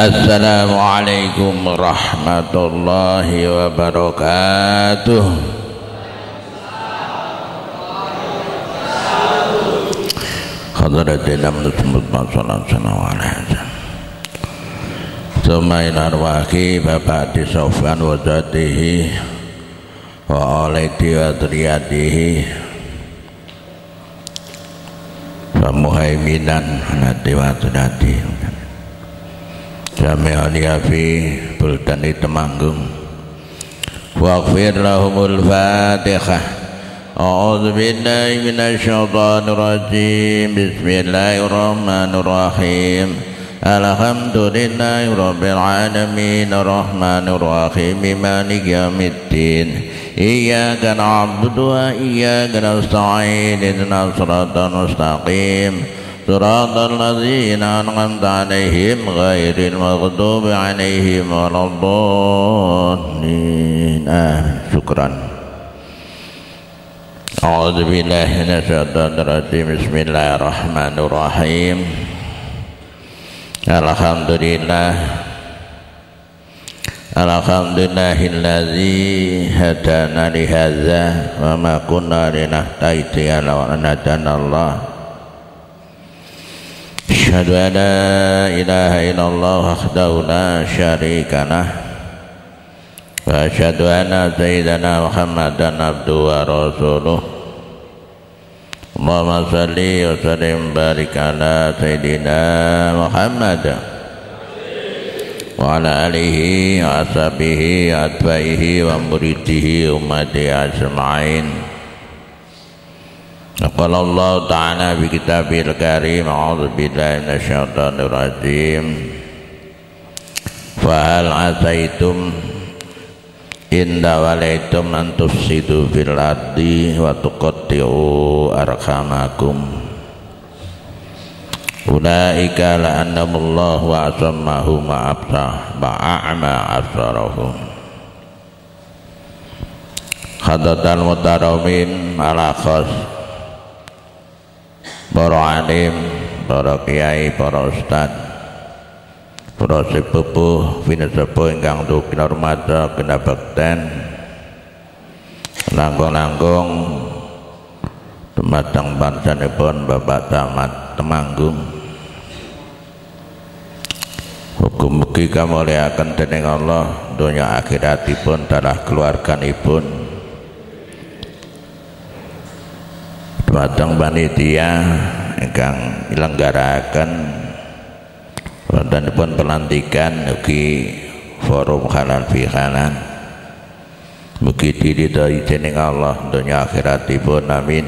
Assalamualaikum warahmatullahi wabarakatuh. Hadratin amdutumut masalah sanawalaikum Sumain arwaki Bapak di Sofyan wadatihi Wa oledi wa triadihi Wa muhaiminan Hanati wa triadihi Jami aliyafi Bultani Temanggung Waghfir lahumul fatihah A'udhu billahi rajim Bismillahirrahmanirrahim. Alhamdulillahi rabbil alamin. Ar-Rahmanir Rahim Malik yaumiddin. Iyyaka na'budu wa iyyaka nasta'in. Ihdinas siratal mustaqim صراط الذين أنعمت عليهم غير المغضوب عليهم ولا الضالين. آمين. شكرا. أعوذ بالله من الشيطان الرجيم. بسم الله الرحمن الرحيم. الحمد لله. الحمد لله الذي هدانا لهذا وما كنا لنهتدي لولا أن هدانا الله. أشهد أن لا إله إلا الله وحده لا شريك له وأشهد أن سيدنا محمدا عبده ورسوله. اللهم صل وسلم وبارك على سيدنا محمد وعلى آله وأصحابه وأتباعه ومريده أمته أجمعين. قال الله تعالى في كتابه الكريم أعوذ بالله من الشيطان الرجيم فهل عسيتم إن وليتم أن تفسدوا في الأرض وتقطعوا أرحامكم أولئك لأنهم الله وأسمهم وأعمى أبصارهم حضرة المترمين على خاص para alim, para kiai, para ustad, para sepupuh, sepuh ingkang kena bekten, langkung-langkung, tematang pun Bapak Tamat Temanggung. Hukum mugi kamuliakan dening Allah dunia akhiratipun darah keluarganipun Dumateng panitia ingkang nyelenggaraken. Wontenipun pelantikan ugi forum halal fi halal. Mugi diridhoi dening Allah dunya akhiratipun amin.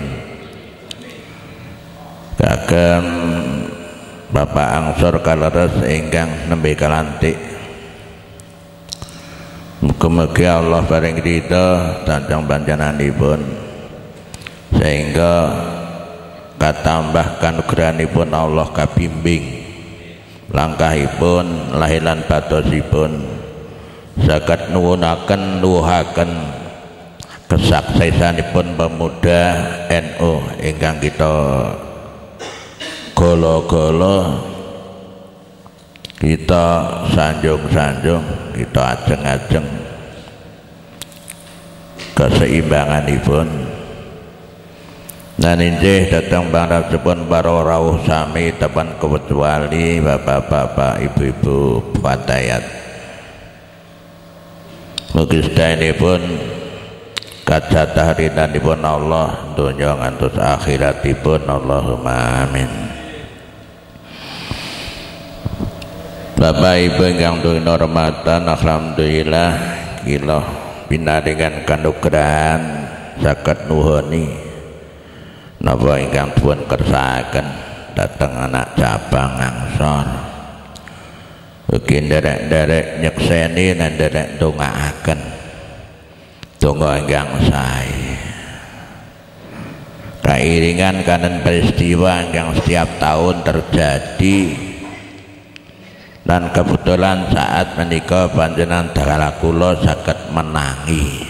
Kagem Bapak Angsor kaleres ingkang nembe kalantik. Muga-muga Allah paring ridho dhateng panjenenganipun sehingga katambahkan pun Allah kabimbing. Langkahipun lahilan batosipun zakat nuwunaken nuwuhaken. Kesuksesanipun pemuda NU ingkang kita golo-golo. Kita sanjung-sanjung kita ajeng-ajeng. Keseimbanganipun dan injih datang para sepun para rawuh sami tepan kecuali bapak-bapak ibu-ibu fatayat mugi ini pun kajatah pun Allah dunia ngantos akhiratipun Allahumma amin. Bapak Ibu yang hormatan Alhamdulillah kilo binaringan kanugrahan zakat nuhoni napa ingkang pun kersakaken dateng anak cabang angsor. Ugi nderek-nderek nyekseni dan nderek ndongaaken. Donga ingkang sae. Kairingan kanan peristiwa yang setiap tahun terjadi. Dan kebetulan saat menikah panjenengan dahala kula saged menangi.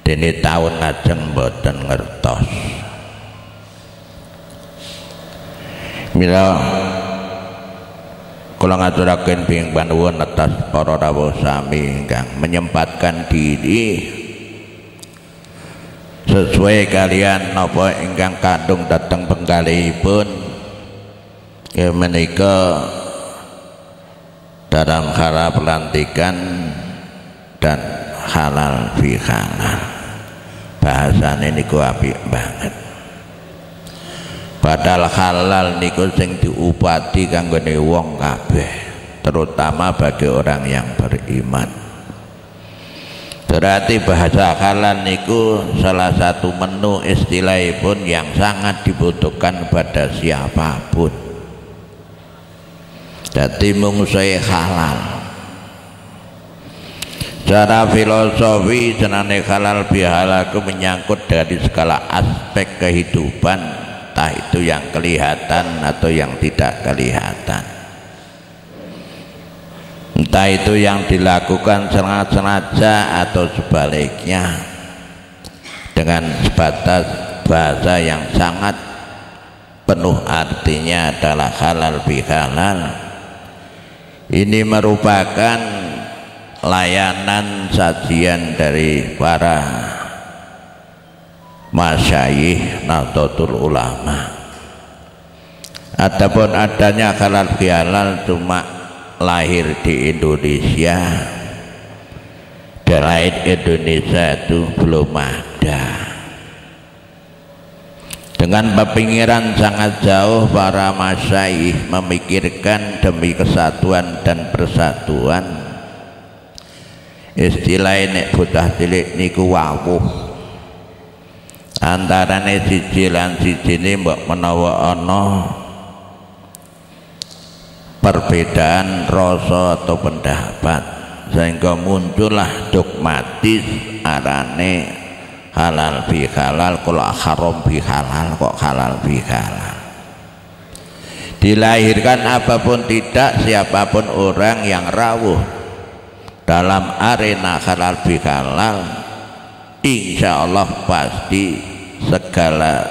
Dene tahun ngajeng boten ngertos Mila kula ngaturaken ping panuwun atas para rawuh sami ingkang menyempatkan diri sesuai kalian napa ingkang kandung dateng penggalihipun. Ya menika dalam hal pelantikan dan halal fi halal. Bahasane niku apik banget padahal halal niku sing diupati kanggone wong kabeh terutama bagi orang yang beriman. Berarti bahasa halal niku salah satu menu istilah pun yang sangat dibutuhkan pada siapa pun. Jadi mung halal. Cara filosofi senane halal bihalal itu menyangkut dari segala aspek kehidupan entah itu yang kelihatan atau yang tidak kelihatan. Entah itu yang dilakukan sengaja atau sebaliknya. Dengan sebatas bahasa yang sangat penuh artinya adalah halal bihalal. Ini merupakan layanan sajian dari para masyayih Nahdlatul Ulama. Adapun adanya halal bihalal cuma lahir di Indonesia. Dan Indonesia itu belum ada. Dengan pemikiran sangat jauh para masyayih memikirkan demi kesatuan dan persatuan. Istilah ini budah cilik niku wawuh antarane siji lan sijine mbok menawa ana perbedaan rasa atau pendapat. Sehingga muncullah dogmatis arane halal bi halal kalau haram bi halal kok halal bi halal. Dilahirkan apa pun tidak siapa pun orang yang rawuh dalam arena halal bi halal insya Allah pasti segala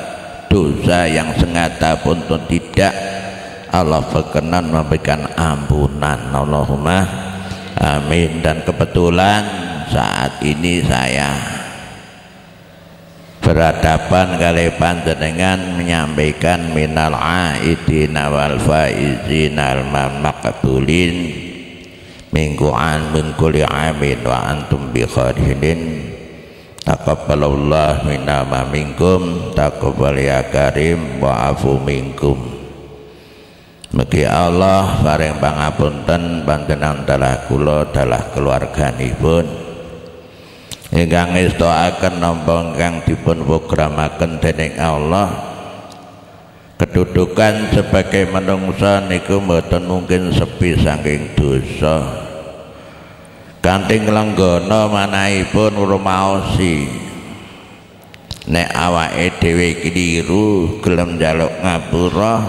dosa yang sengaja pun tidak Allah berkenan memberikan ampunan. Allahumma amin. Dan kebetulan saat ini saya berhadapan kali panjenengan menyampaikan minal aidina wal faizin al maqbulin minggu an min kulli amin wa antum bi khairin Taqabbalallah minna ma minkum taqabbal ya karim wa afu minkum. Mugi Allah paring pangapunten panjenengan dalah kula dalah keluarganipun. Ingkang ngestakaken napa ingkang dipun programaken dening Allah kedudukan sebagai manungsa niku mboten mungkin sepi saking dosa kanting lenggana manahipun rumaosi. Nek awake dhewe kliru gelem njaluk ngapura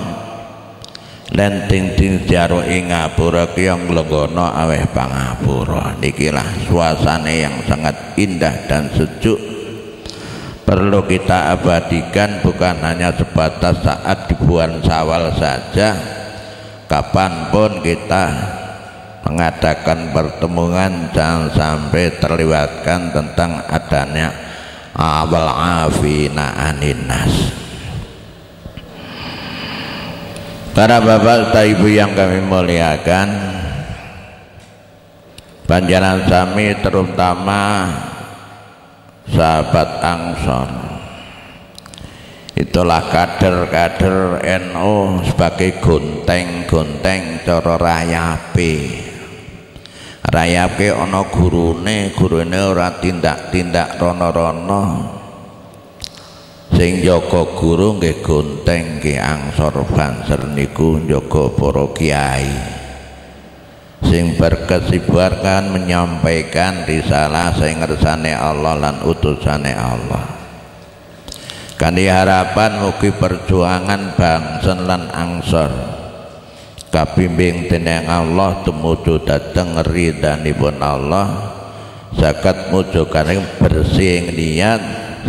lan ting-ting jaruki ngapura ki yang lenggana aweh pangapura nikilah suasana yang sangat indah dan sejuk. Perlu kita abadikan bukan hanya sebatas saat di bulan sawal saja kapan pun kita mengadakan pertemuan jangan sampai terlewatkan tentang adanya awal afina aninas. Para bapak dan ibu yang kami muliakan panjalan sami terutama sahabat angsor itulah kader-kader NU sebagai gonteng-gonteng coro rayapi rayapke ana gurune gurune ora tindak-tindak rono-rono. Sing jaga guru nggih gonteng ki angsor banser niku jaga para kiai. Sing berkesibukan menyampaikan risalah sing ngersane Allah lan utusane Allah. Kan harapan mugi perjuangan bangsen lan angsor kapimbing dening Allah tumuju dateng ridhanipun Allah. Zakat mujukan bersih niat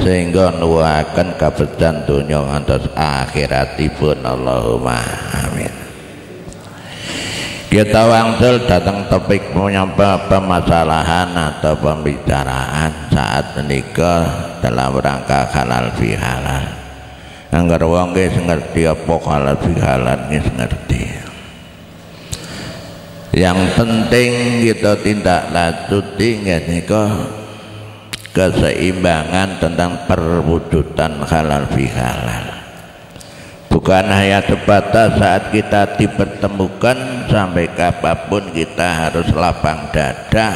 sehingga nuwuhaken kabejan donya ngantos akhiratipun. Allahumma amin. Kita wangsul datang topik punya permasalahan atau pembicaraan saat menikah dalam rangka halal fi halal anggar wong ngerti apa halal fi halal guys ngerti yang penting kita tindak lanjuti nikah keseimbangan tentang perwujudan halal fi halal bukan hanya sebatas saat kita dipertemukan sampai kapan pun kita harus lapang dada.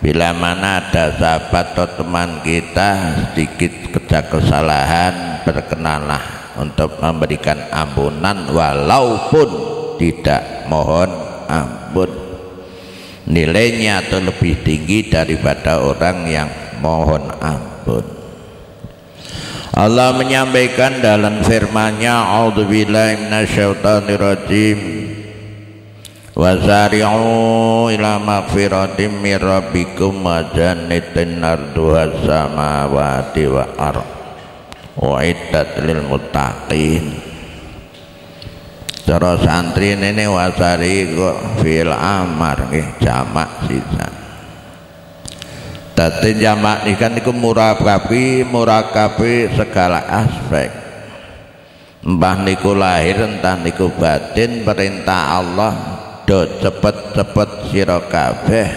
Bila mana ada sahabat atau teman kita sedikit kerja kesalahan berkenalah untuk memberikan ampunan walaupun tidak mohon ampun nilainya atau lebih tinggi daripada orang yang mohon ampun. Allah menyampaikan dalam firman-Nya A'udzubillahi minasyaitonirrajim. Wasari'u ila magfiratim min rabbikum wa jannatin arduha samawati wa ardh wa iddat lil muttaqin Cara santri ini wasari kok fil amar nggih jamak sisan Dadi jamak ikan iku murakabi murakabi segala aspek. Mbah niku lahir entah niku batin perintah Allah do cepet-cepet sira kabeh.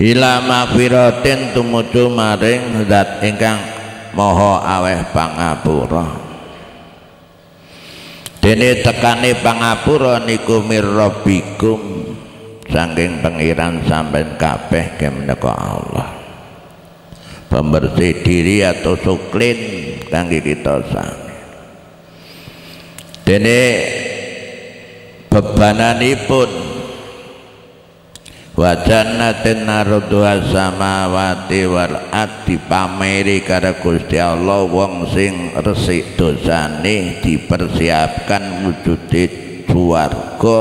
Ila mafiratin tumuju maring zat ingkang moho aweh pangapura. Dene tekane pangapura niku mirrobikum saking pengiran sampai kabeh kemenaka Allah. Pembersih diri atau suklin kangge kita sami. Dene bebananipun wa jannatin narduha samawati wal ardi pameri karo Gusti Allah wong sing resik dosane dipersiapkan wujude swarga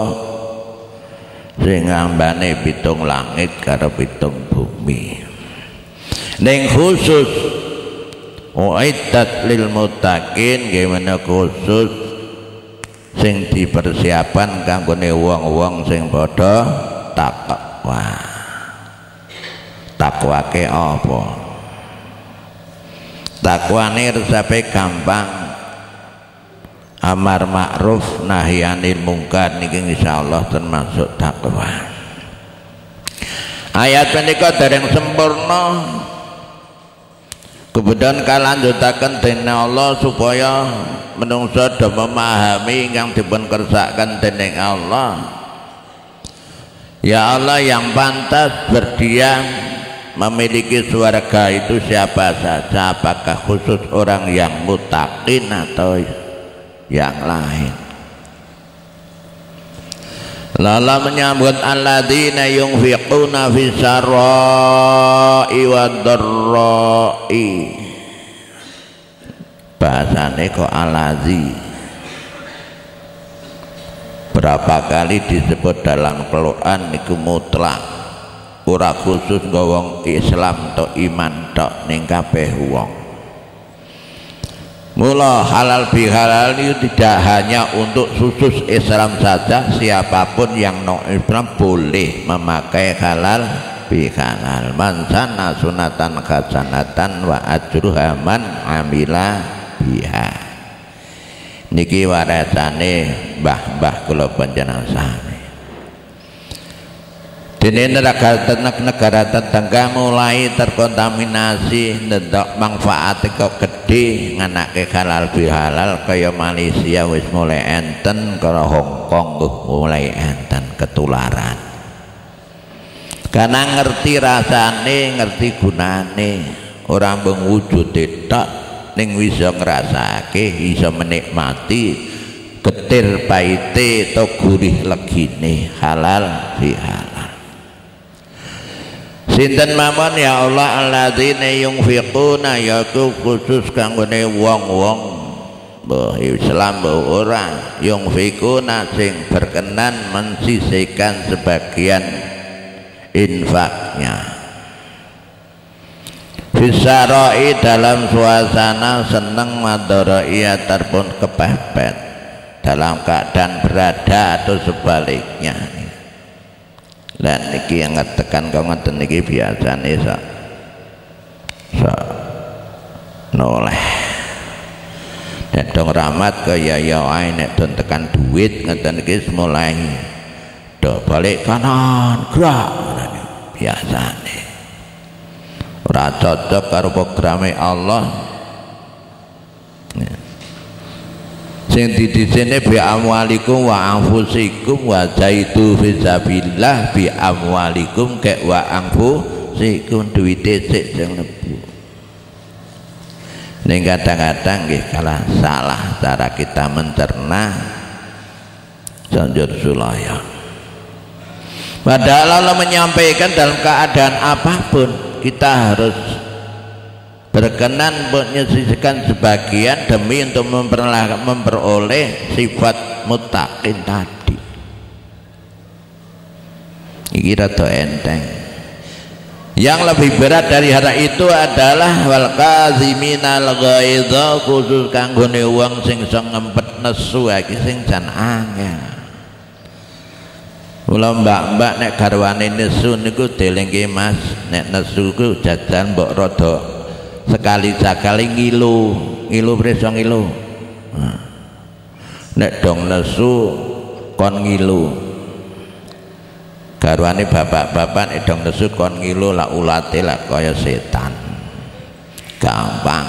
sing ambane pitung langit karo pitung bumi. Ning khusus Uiddat lil mutakin gimana khusus sing dipersiapan kanggone wong-wong sing padha takwa takwa. Ke apa? Takwane resape gampang. Amar ma'ruf nahi anil mungkar niki insyaallah termasuk takwa. Ayat menika dereng sempurna. Kemudian kalanjutaken dening Allah supaya menungso do memahami ingkang dipun dening Allah Ya Allah yang pantas berdiam memiliki surga itu siapa saja? Apakah khusus orang yang mutakin atau yang lain? Lala menyambut alladzina yunfiquna fi sarra'i wa dharra'i. Bahasane kok alazi berapa kali disebut dalam Quran niku mutlak. Ora khusus gowong Islam atau iman tok ning kabeh wong. Mula halal bihalal itu tidak hanya untuk khusus Islam saja siapa pun yang non Islam boleh memakai halal bihalal. Man sana sunatan khasanatan wa ajruha man amila biha niki warisane mbah-mbah kula panjenengan sami Dene negara negara tetangga mulai terkontaminasi ndak manfaat kok gede nganake halal bihalal kaya Malaysia wis mulai enten karo Hong Kong mulai enten ketularan. Karena ngerti rasane, ngerti gunane, orang mengwujud tok ning bisa ngrasake, bisa menikmati getir paite atau gurih legine halal bihalal. Sinten mawon ya Allah alladzina yunfiquna yaitu khusus kanggone wong-wong. Mbah Islam mbah ora. Yunfiquna sing berkenan mensisihkan sebagian infaknya Fisaroi dalam suasana seneng madarai ataupun kepepet dalam keadaan berada atau sebaliknya. Dan niki yang ngetekan kau ngeten niki biasane sak? Sak. Noleh. Nek dong ramat kaya ya ae nek don tekan duit ngeten iki mulai. Do balik kanan gerak biasane ora cocok karo programe Allah. Sing didisine bi amwalikum wa anfusikum wa zaitu fi sabilillah bi amwalikum kek wa anfusikum. Duwite sik sing lebu ning kadang-kadang nggih kalah salah cara kita mencerna Sanjur Sulaya. Padahal Allah menyampaikan dalam keadaan apa pun kita harus berkenan menyisihkan sebagian demi untuk memperoleh sifat mutakin tadi. Ini rada enteng. Yang lebih berat dari hal itu adalah wal kaziminal ghaidha khusus kanggone wong sing iso ngempet nesu iki sing jan angel Mula mbak-mbak nek garwane nesu niku delengke Mas. Nek nesu ku jajan mbok rada sekali sekali ngilu ngilu preso ngilu. Nah. nek dong nesu kon ngilu. Garwane bapak-bapak nek dong nesu kon ngilu lah ulate lah kaya setan. Gampang.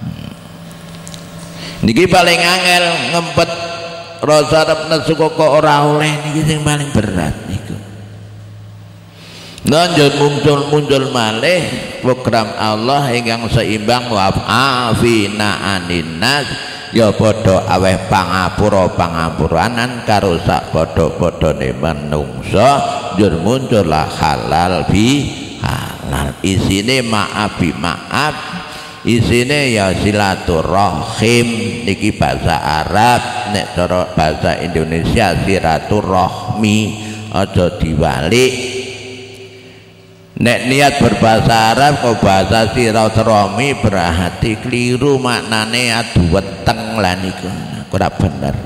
Hmm. niki paling angel ngempet rasa arep nesu kok ora oleh niki sing paling berat niku. Lanjut muncul-muncul malih program Allah ingkang seimbang wafina aninas ya padha aweh pangapura pangapuranan karo sak padha-padhane manungsa. Njur muncul halal bi halal. Isine maaf bi maaf isine ya silaturahim niki bahasa Arab nek cara bahasa Indonesia silaturahmi aja diwalik Nek niat berbahasa Arab kok bahasa silaturahmi berarti keliru maknane adu weteng lah niku. Ora bener.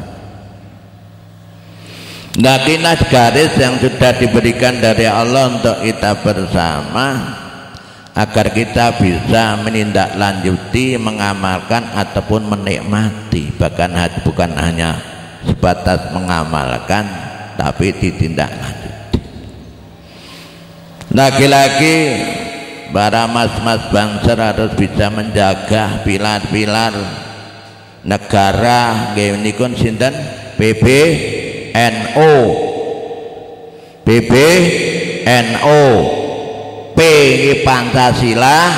Nah garis yang sudah diberikan dari Allah untuk kita bersama agar kita bisa menindaklanjuti, mengamalkan ataupun menikmati. Bahkan bukan hanya sebatas mengamalkan tapi ditindaklanjuti. Laki-laki para mas-mas bangsa harus bisa menjaga pilar-pilar negara. Ini kun sinten? PBNO PBNO P ini Pancasila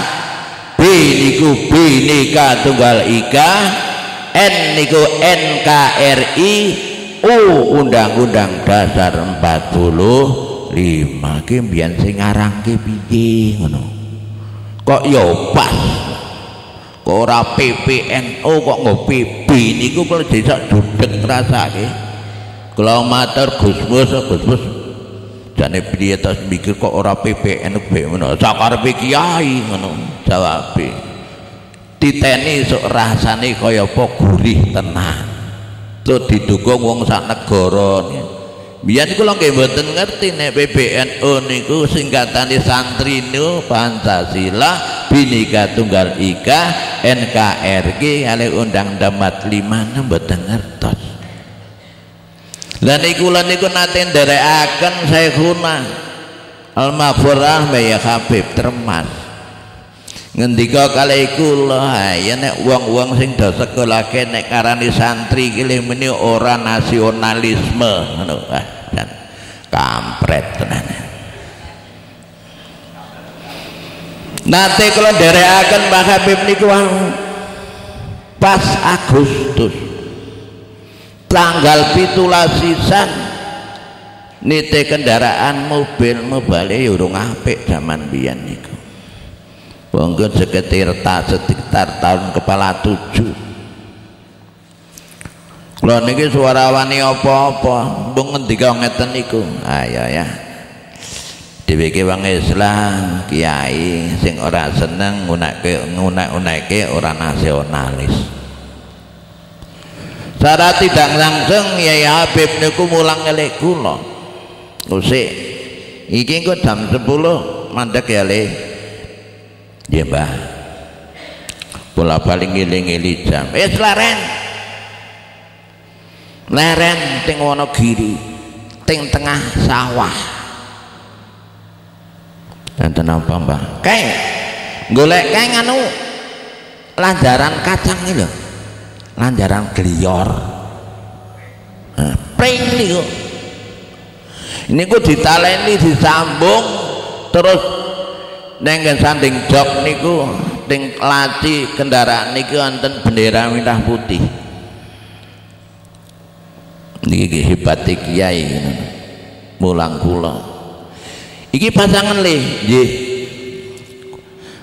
B niku Bhinneka Tunggal Ika N niku NKRI U Undang-Undang Dasar 40 lima. Ki mbiyen sing ngarangke piye ngono? Kok ya pas? Kok ora PPNO kok nggo PB niku kalau desa dudek ngrasake. Kula matur Gusmus Gusmus jane piye tas mikir kok ora PPN be ngono? Sakarepe kiai ngono jawabe. Titeni sok rasane kaya apa gurih tenan. Tuh didukung wong sak negara biar kula nggih mboten ngerti nek PBNU niku singkatane santri niku Pancasila Bhinneka Tunggal Ika NKRI kali undang damat lima mboten ngertos lan niku lan niku nate nderekaken Syekhuna Al-Maghfurah Mbah Habib Termas ngendika kali kula ya nek wong-wong sing do sekolahke nek karani santri iki meni ora nasionalisme. Ngono ah dan kampret tenan Nate kalau derekaken Mbah Habib niku pas Agustus tanggal pitulas sisan nite kendaraan mobil mobil ya urung apik zaman biyen niku Monggo sekitar sekitar tahun kepala tujuh. Kalau niki suara wani apa-apa, mbung ngendika ngeten niku. Ayo ya. Dheweke wong Islam, kiai sing ora seneng ngunakke ngunak-unakke ora nasionalis. Secara tidak langsung ya Habib niku mulang elek kula. Usik iki engko jam 10 mandek ya le. Ya mbah. Kula paling ngiling-ngiling jam. Wis leren. Leren ting Wonogiri ting tengah sawah. Enten apa mbah? Kae golek kae nganu lanjaran kacang ini loh lanjaran glior nah, pring niku ini ku ditaleni disambung terus nenggen sanding jok niku ting laci kendaraan niku wonten bendera merah putih. Niki hebat kiai. Mulang kula. Iki pasangan le nggih.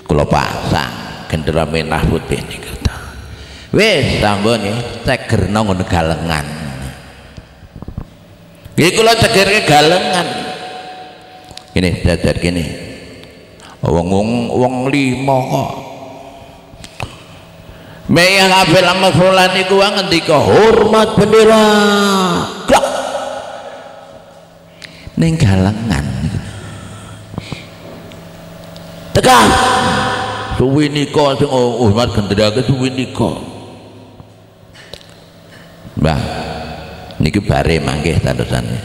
Kula pasang gendera merah putih niku wis tambah nih ceger nang galengan iki kula ceger ke galengan ini dadar gini wong wong wong lima kok Maya kabeh lama fulan iku ngendika hormat bendera. Klok. Ning galengan. Tekan. Suwi nika sing hormat bendera ke suwi nika. Mbah niki bare mangke terusane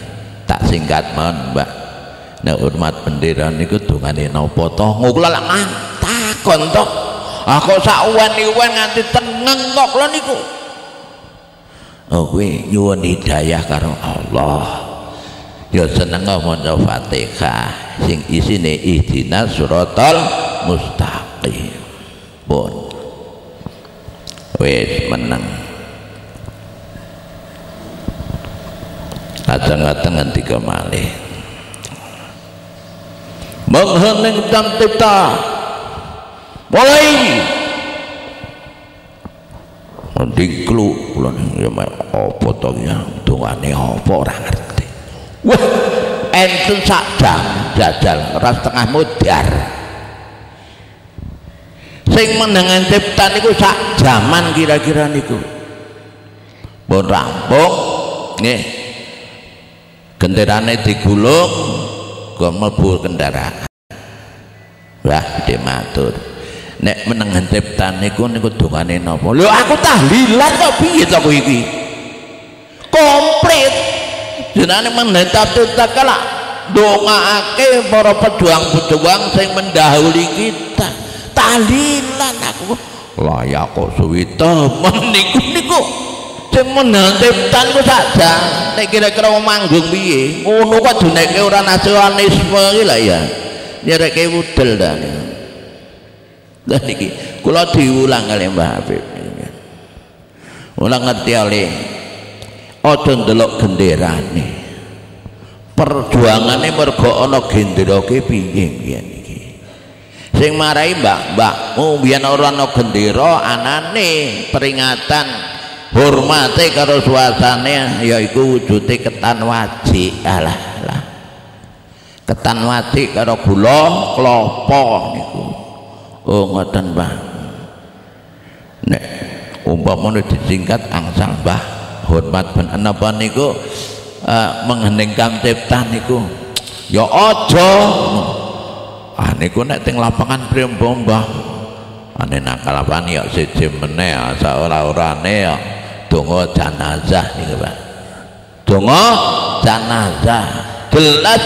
tak singkat mon Mbak. Nek hormat bendera niku dongane napa to? Kula lak takon to. Aku sak uwen-uwen nganti teneng kok kula niku. Oh kuwi nyuwun hidayah karo Allah. Ya seneng maca Fatihah. Sing isine ihdinas suratal mustaqim. Pun. Wis meneng kadang-kadang ngendika malih menghening dan tita mulai. Diklu kula ya apa to ya? Dongane apa? Ora ngerti. Wah enten sak jam jajal ras tengah mudar. Sing menengan cipta niku sak jaman kira-kira niku. Pun rampung nggih genderane digulung kok mlebu kendaraan. Wah dia matur. Nek menengan ciptan niku niku dongane napa? Lho aku tahlilan kok piye to iki? Komplit. Jenenge menetap kala dongaake para pejuang-pejuang sing mendahului kita. Tahlilan aku. Layak kok suwi temen niku niku sing menantiptan ku nek kira-kira manggung piye? Ngono kok duneke ora nasionalisme iki lah ya. Nyereke wudel dah lah niki kula diulang kali Mbah Habib. Ulang ngerti oleh aja ndelok genderane. Perjuangane mergo ana genderake piye piye niki sing marai mbak-mbakmu biyen ora ana gendera anane peringatan hormate karo suasane yaiku wujude ketan wajik. Alah lah. Ketan wajik karo gula klopo niku. Oh ngoten Mbah. Nek umpamane disingkat angsal Mbah hormat ben napa niku uh, mengheningkan cipta niku ya aja. Ah niku nek teng lapangan prembo Mbah. Ane nakal apa ya siji meneh asa ora-orane ya donga jenazah niku Pak. Donga jenazah jelas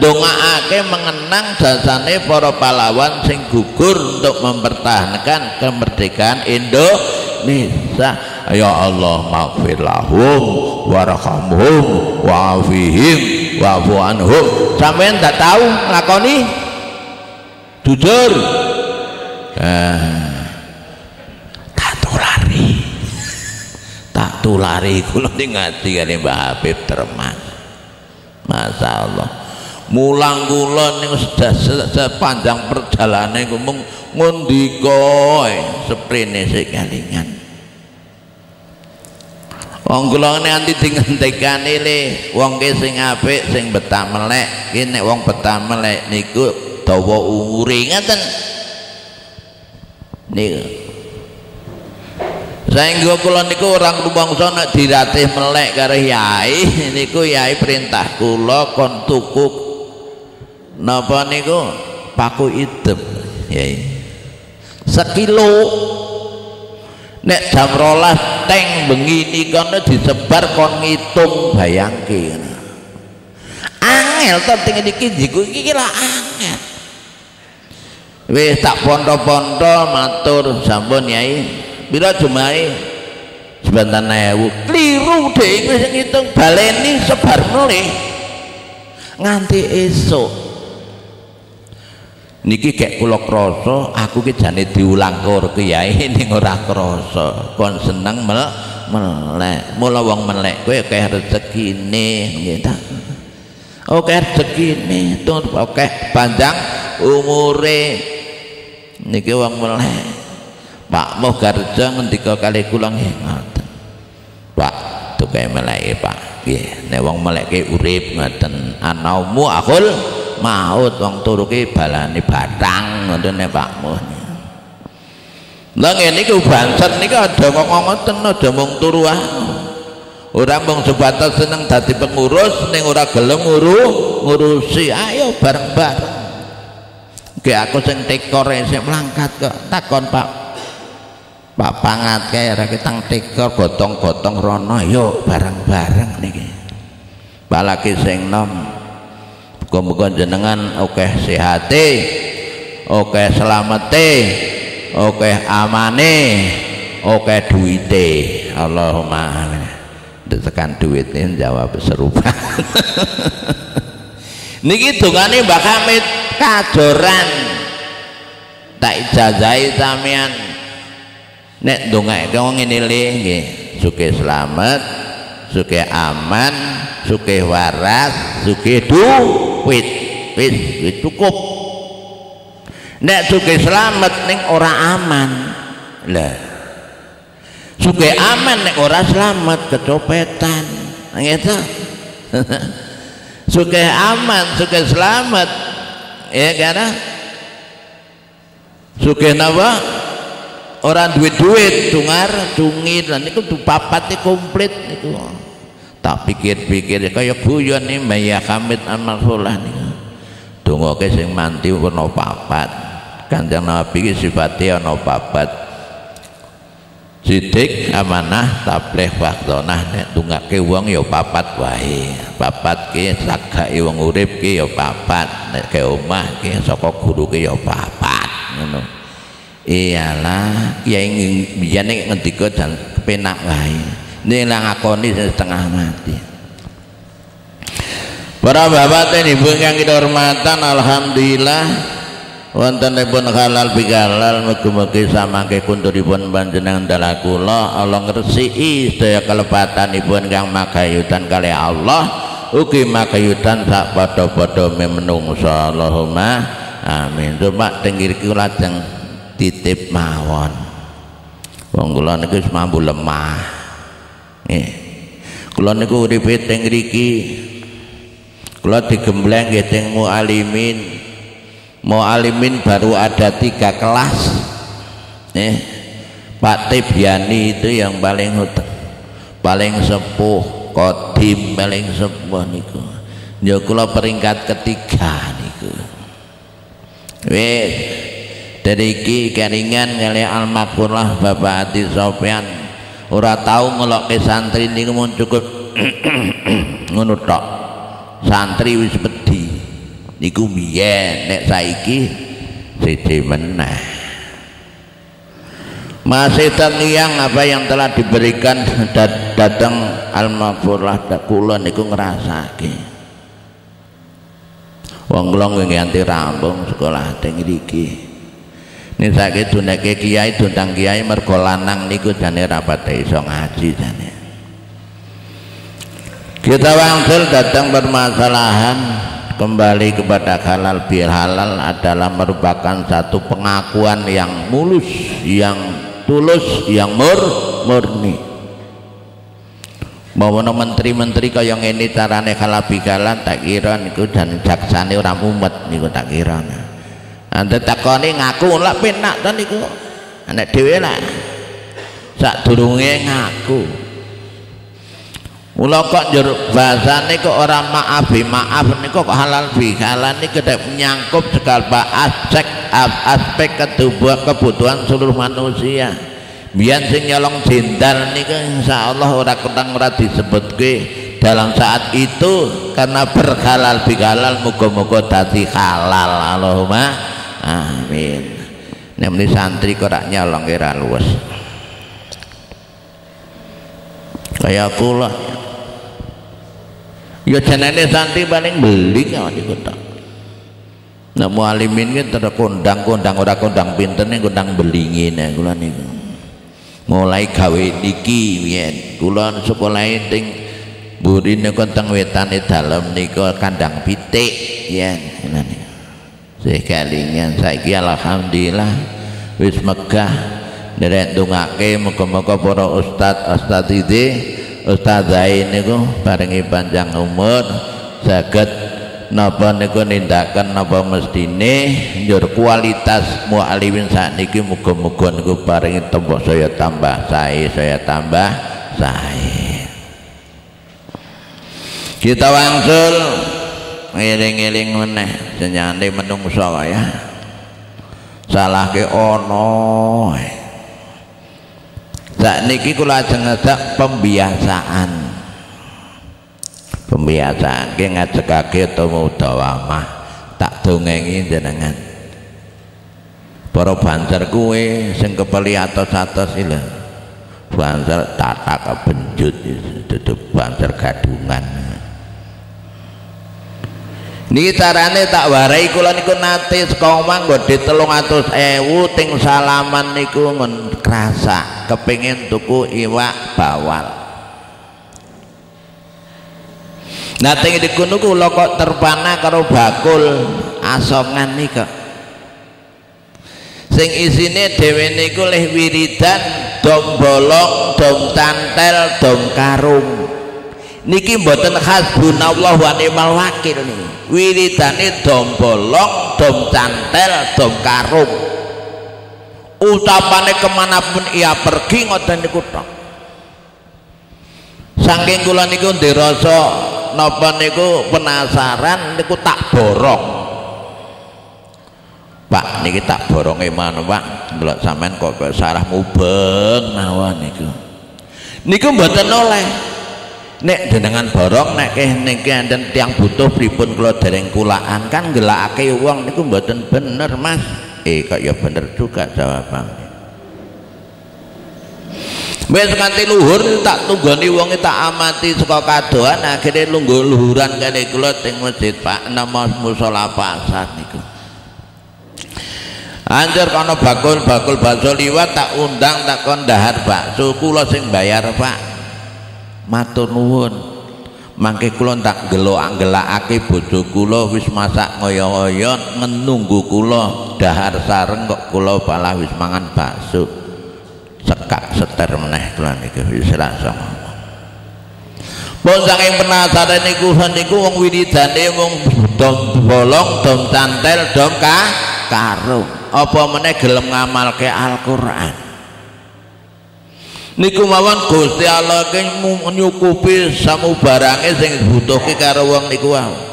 dongaake mengenang jasane para pahlawan sing gugur untuk mempertahankan kemerdekaan Indonesia. Ya Allah maghfir lahum warhamhum wa'afihim wa'fu anhum. Sampean tak tahu lakoni jujur. Eh tak tulari kula ngati kali Mbah Habib terman Masya Allah mulang kula ning sepanjang perjalanan mung ngundika seprene sekalingan wong kula nanti dingentekane le. Wong ke sing apik sing betah melek. Ki nek wong betah melek niku dawa umure ngaten? Niku Saengga kula niku orang rumangsa nek dilatih melek karo yai niku yai perintah kula kon tuku napa niku? Paku idep yai. Sekilo. Nek jam rolas teng bengi kono disebar kon ngitung bayangke angel to teng iki jiku iki lah angel. Wis tak pondo-pondo matur sampun yai Bila jumai sebentar ewu keliru deh wis ngitung. Baleni sebar mulai nganti esok niki kayak kula krasa aku ki jane diulang karo kiai ning ora krasa. Kon seneng mel melek. Mula wong melek kowe akeh rezekine nggih ta? Akeh rezekine tur akeh panjang umure. Niki wong melek Pak Moh Garja ngendika kali kula nggih ngoten. Pak tukae meleke Pak. Nggih, nek wong meleke urip ngoten. Anaumu akul maut wong turu ki balane batang ngoten nek Pak Moh. Lah ngene iki niki ada ngomong ngoten ada mung turu ah. Ora sebatas seneng dadi pengurus ning ora gelem nguru ngurusi. Ayo bareng-bareng. Ki aku sing tekor sing mlangkat kok takon Pak Pak pangat kae ra ketang tikor gotong-gotong rono yuk bareng-bareng niki. Balaki sing nom. Muga-muga jenengan oke sehate, oke selamete, oke amane, oke duite. Allahumma amin. Tekan duit ini jawab serupa. niki dongane Mbak Hamid kajoran tak ijazahi sampean nek ndongake wong ngene le nggih. Suke selamat suke aman suke waras suke duit wis wis cukup. Nek suke selamat ning ora aman. Lah suke aman nek ora selamat kecopetan. Gitu suke aman suke selamat ya karena suke napa orang duit-duit tungar cungit dan itu papatnya komplit itu. Tak pikir-pikir kayak guyon nih Maya Kamit Al-Marfulah nih. Tunggu ke sing manti ono papat. Kanjeng Nabi sifatnya ono papat. Sidik amanah tableh waktonah nek tungake wong ya papat wae. Papat ki sagake wong urip ki ya papat. Ke omah ki saka guru ki ya papat iyalah kiai biyane ngendika dan kepenak ini lah ngakoni setengah mati. Para bapak dan ibu yang kita hormatan alhamdulillah. Wontenipun halal bihalal mugi-mugi samangke kunturipun panjenengan dalakula Allah ngresiki sedaya kalepatanipun kang magayutan kali Allah. Ugi magayutan sak padha-padha menungso Allahumma amin. Coba tenggir lajeng titip mawon. Wong kula niku wis mampu lemah. Nggih. Kula niku uripe teng mriki. Kula digembleng nggih teng mualimin. Mualimin baru ada tiga kelas. Nih Pak Tibyani itu yang paling paling sepuh kodim paling sepuh niku. Ya kula peringkat ketiga niku. Wis dari ki keringan kali almarhumah Bapak Adi Sofyan. Ora tahu ngelokke santri ini mau cukup ngono santri wis pedhi niku biyen nek saiki siji meneh. Masih terngiang apa yang telah diberikan datang almarhumah kula niku ngrasake. Wong kula nganti rampung sekolah teng iki ini sakit dunake kiai dundang kiai mergo lanang niku jane rapat iso ngaji jane. Kita wangsul datang permasalahan kembali kepada halal biar halal adalah merupakan satu pengakuan yang mulus yang tulus yang mur murni. Bahwa menteri-menteri kaya ini carane halal bigalan tak kira niku dan jaksane orang umat niku tak kira anda takoni ngaku lah penak to niku anak dhewe lah. Sadurunge ngaku. Mula kok njur bahasane kok ora maaf maaf niku kok halal halal niku kedek menyangkup segala aspek aspek ketubuhan kebutuhan seluruh manusia. Biar sing nyolong jendal niku insyaallah ora ketang ora disebutke dalam saat itu karena berhalal bihalal muga-muga dadi halal. Allahumma amin. Nek santri kok ora nyolong ora luwes. Kayak kula ya jenenge santri paling beli ya di kota nah mualimin kan terus kondang kondang pinter nih kondang belingi nih kula niku. Mulai gawe niki yen. Kula sekolah ting burine konteng wetane dalem niku kandang pitik yen. Ngene sekalingan saiki alhamdulillah wis megah. Derek ndongake muga-muga para ustad ustad iki ustazah niku paringi panjang umur saged napa niku nindakan napa mestine njur kualitas mualimin sakniki muga-muga niku paringi tembok saya tambah sae saya tambah sae. Kita wangsul ngiling-ngiling meneh senyane ya salah ke ono Sak niki kula ajeng ngajak pembiasaan. Pembiasaan ki ngajakake tumudawamah tak dongengi jenengan. Para banjar kuwe sing kepeli atos-atos lho. Banjar tata kebenjut dudu banjar gadungan. Niki carane tak warai kula niku nate saka omah nggone 300.000 ting salaman niku ngon krasa kepengin tuku iwak bawal. Nate niku niku kula kok terpana karo bakul asongan nika. Sing isine dhewe niku leh wiridan dom bolong, dom tantel, dom karung niki mboten hasbunallah wa ni'mal wakil niki wiridane dom bolong dom cantel dom karung. Ucapane ke mana pun ia pergi ngoten niku tok. Saking kula niku ndirasa napa niku penasaran niku tak borong. Pak niki tak boronge mana Pak. Delok sampean kok sarah mubeng mawon niku. Niku mboten oleh nek jenengan borong nek eh niki enten tiang butuh pripun kula dereng kulaan? Kan gelakake wong niku mboten bener Mas. Eh kok ya bener juga jawaban Wis kanthi luhur tak tunggoni wonge tak amati saka kadoan akhirnya lungguh luhuran kene kula teng masjid Pak nama musala pasar niku. Anjur kono bakul bakul bakso liwat tak undang tak kon dahar bakso kula sing bayar Pak matur nuwun. Mangke kula tak gelok-gelakake bojo kula wis masak ngoyo-ngoyo menunggu kula dahar sareng kok kula pala wis mangan bakso. Sekak seter meneh kula niku wis rasa Pun saking penasaran niku niku wong wiridane wong dom bolong, dom cantel, dom ka karung. Apa meneh gelem ngamalke Al-Qur'an niku mawon Gusti Allah nyukupi samubarange sing dibutuhke karo wong niku wae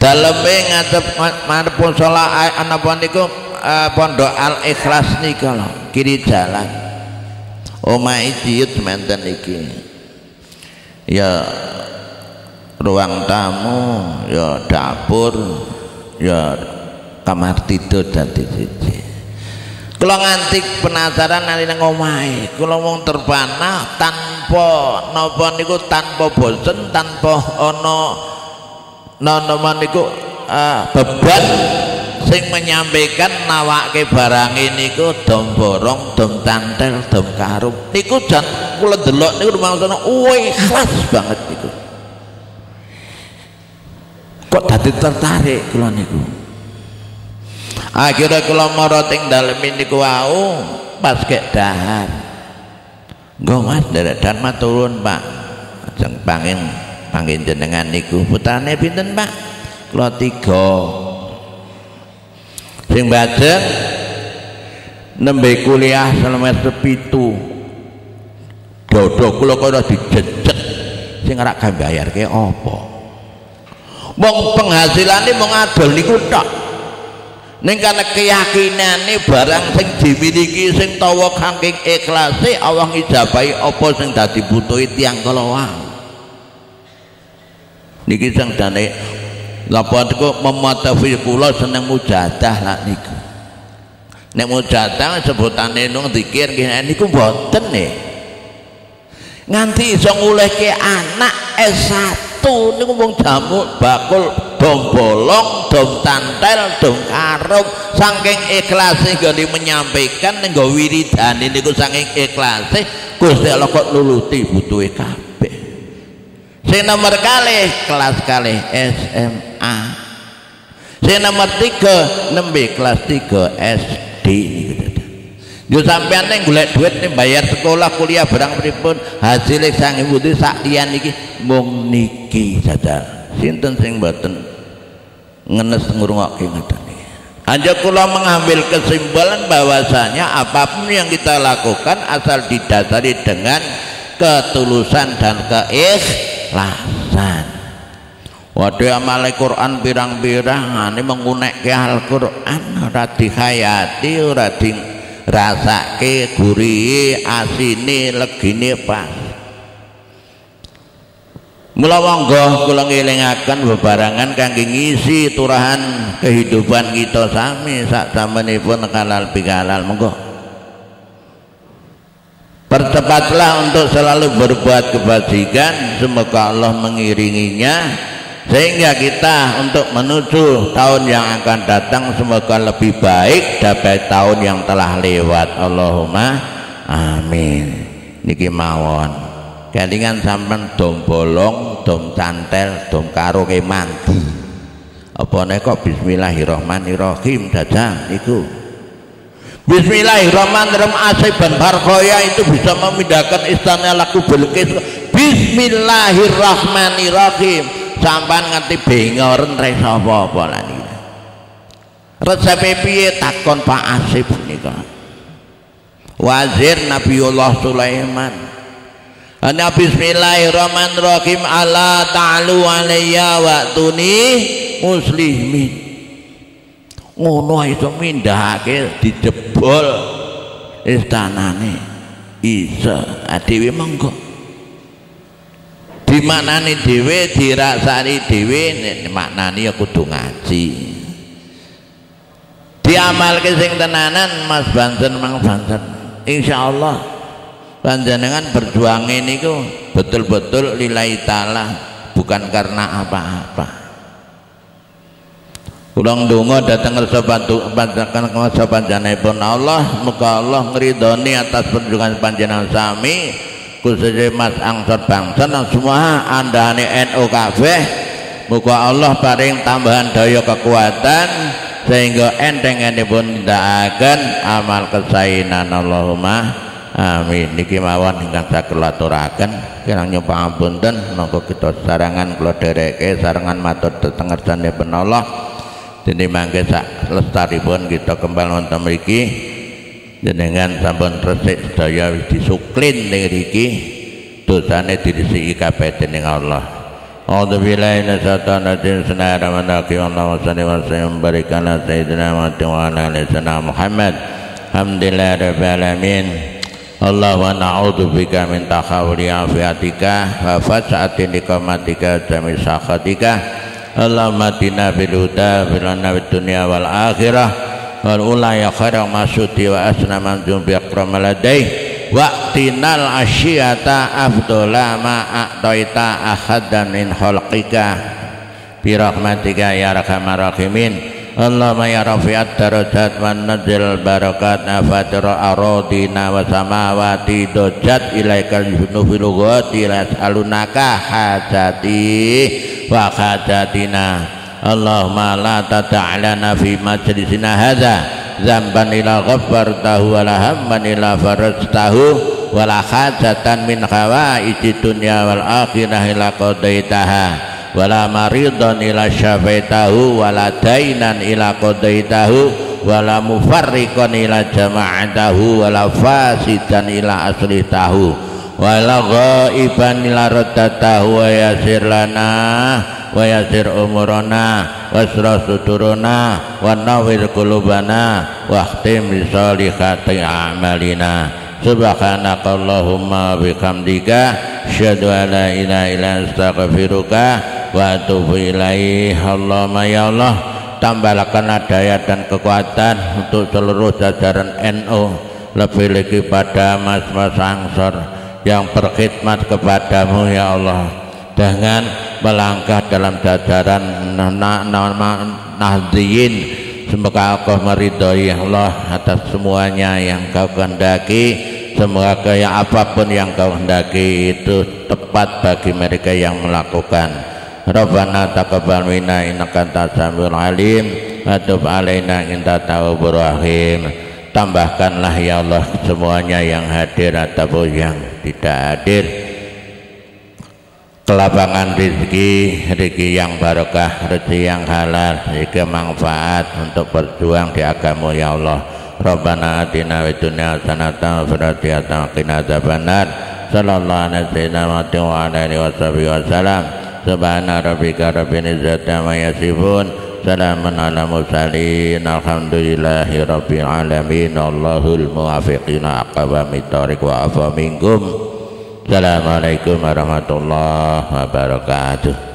daleme ngadep mana pun salat napa niku uh, pondok Al Ikhlas nika lho kiri jalan. Omahe ciut menten iki. Ya ruang tamu ya dapur ya kamar tidur dadi siji Kula nganti penasaran nali nang omahe. Kula wong terpana tanpa napa niku tanpa bosen, tanpa ana napa niku uh, beban sing menyampaikan nawake barang niku dom borong, dom tantel, dom karung. Niku jan kula delok niku rumangsane ikhlas banget niku. Kok dadi tertarik kula niku akhirnya kalau mara ting dalem niku wau pas kek dahar. Nggo mas dan turun pak. Ajeng pangin pangin jenengan niku. Putrane pinten pak? Kula tiga. Sing bajeng nembe kuliah semester pitu. Dodo kula kok dijejek. Sing bayar ke apa? Wong penghasilannya mau ngadol niku tok ning kana keyakinane barang sing dimiliki sing tawa kangking ikhlase Allah ngijabahi apa sing dadi butuhi tiang kala wae niki sing dane lapa niku mematafi kula seneng mujadah lah niku. Nek mujadah sebutane nung zikir niku mboten nih nganti iso ngulehke anak S1 niku wong jamu bakul dom bolong dom tantel dom karung. Saking ikhlase gone menyampaikan ning nggo wiridane niku saking ikhlase Gusti Allah kok nuluti butuhe kabeh. Sing nomor kali kelas kali SMA sing nomor tiga nembe kelas tiga SD niku Yo sampean ning duit ning bayar sekolah kuliah barang pripun hasil sang ibu sak liyan iki mung niki saja. Sinten sing mboten? Ngenes ngrungokke ngoten Hanya kula mengambil kesimpulan bahwasanya apa pun yang kita lakukan asal didasari dengan ketulusan dan keikhlasan. Waduh amal Quran pirang-pirang ini mengunek ke Al-Quran ora dihayati ora di rasake gurihe asine legine pas Mula monggo kula ngelingaken bebarangan kangge ngisi turahan kehidupan kita sami sak pun kalal bikalal monggo. Percepatlah untuk selalu berbuat kebajikan semoga Allah mengiringinya sehingga kita untuk menuju tahun yang akan datang semoga lebih baik dari tahun yang telah lewat. Allahumma amin. Niki mawon kelingan sampean dom bolong dom cantel dom karo ke mandi apa kok bismillahirrahmanirrahim saja niku Bismillahirrahmanirrahim asih ban barkoya itu bisa memindahkan istana laku belkis Bismillahirrahmanirrahim. Sampan ngerti bengoren re apa-apa lah niki resep piye? Takon Pak Asif nika wazir Nabiullah Sulaiman Ana bismillahirrahmanirrahim ala ta'alu alayya wa tuni muslimin. Ngono iso mindahake dijebol istanane iso. Adewe monggo. Dimaknani dhewe dirasani dhewe maknani ya kudu ngaji. Diamalke sing tenanan Mas Banten Mang Banten. Insyaallah panjenengan berjuang ini ku betul-betul lillahi ta'ala bukan karena apa-apa. Ulang dungo datang ke sopantu panjakan ke sopanjanipun Allah muka Allah ngeridoni atas perjuangan panjenengan sami khususnya Mas Angsor Bangsa dan semua anda ini NU kabeh. Muka Allah paring tambahan daya kekuatan sehingga enteng ini pun tidak akan amal kesainan Allahumma amin. Niki mawon ingkang saged aturaken kirang nyupa ampunten monggo kita sarangan kula dereke sarangan matur dhateng ngersanipun Allah dene mangke sak lestaripun kita kembali wonten mriki. Jenengan sampun resik sedaya disuklin ning riki dosane diresiki kabeh dening Allah. A'udzu billahi minasyaitonir rajim. Bismillahirrahmanirrahim. Allahumma shalli wa sallim barik sayyidina Muhammad wa ala Muhammad. Alhamdulillahirabbil alamin. Allah wa na'udzu bika min takhawuli afiatika wa fasati niqamatika jami sakhatika. Allahumma tina bil huda fil dunya wal akhirah. Wal ula ya khaira masudi wa asna manjum bi akram ladai wa tinal asyiyata afdala ma a'taita ahadan min khalqika. Bi rahmatika ya Allahumma ya rafi'at darajat wa nazil barakat nafatir aradina wa samawati dojat ilaikal yunufi lughati la salunaka hajati wa hajatina. Allahumma la tata'lana fi majlisina hadha zamban ila ghafartahu wa la hamman ila farajtahu wa la hajatan min hawaiji dunya wal akhirah ila qadaitaha wa la maridan ila syafaitahu wa la dainan ila qadaitahu wala mufarriqan ila jama'atahu wala fasidan ila aslitahu wala ghaiban ila raddatahu wa yasir lana wa yasir umurana wasra suturuna wa nawir qulubana wa khtim bi salihati a'malina. Subhanaka allahumma bihamdika asyhadu an la ilaha illa anta astaghfiruka wa atubu ilaih Allahumma ya Allah tambahkan daya dan kekuatan untuk seluruh jajaran NU lebih lagi pada mas-mas angsor yang berkhidmat kepadamu ya Allah. Dengan melangkah dalam jajaran nahdiyin semoga Allah meridhoi Allah atas semuanya yang kau kehendaki. Semoga yang apa pun yang kau hendaki itu tepat bagi mereka yang melakukan Rabbana taqabbal minna innaka antas samiul alim wa tub alaina innaka tawwabur rahim tambahkanlah ya Allah semuanya yang hadir ataupun yang tidak hadir kelapangan rezeki, rezeki yang barokah, rezeki yang halal, rezeki manfaat untuk berjuang di agama ya Allah. Rabbana atina fid dunya hasanatan wa fil akhirati hasanatan wa qina adzabannar. Sallallahu alaihi wa wasallam. Subhana rabbika rabbil izzati amma yasifun. Salamun ala mursalin. Alhamdulillahi rabbil alamin. Allahul muwaffiqina aqwamit thoriq wa afa minkum. Assalamualaikum warahmatullahi wabarakatuh